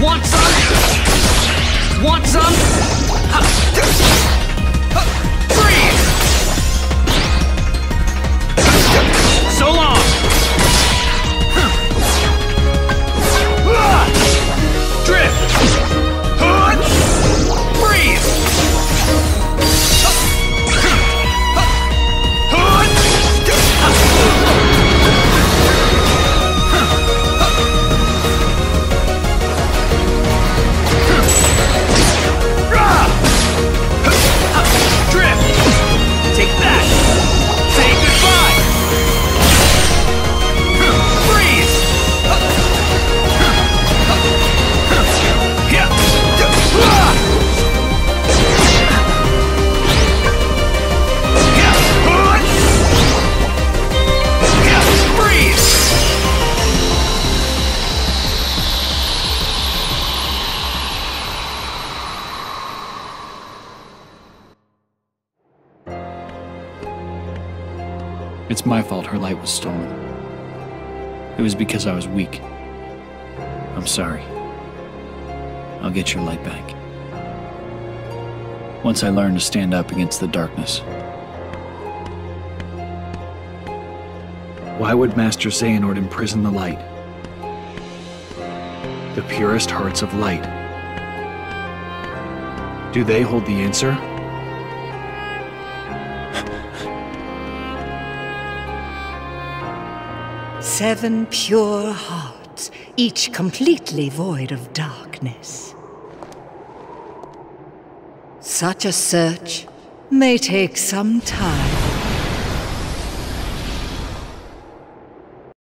Want some? Want some? It's my fault her light was stolen. It was because I was weak. I'm sorry. I'll get your light back. Once I learn to stand up against the darkness. Why would Master Xehanort imprison the light? The purest hearts of light. Do they hold the answer? Seven pure hearts, each completely void of darkness. Such a search may take some time.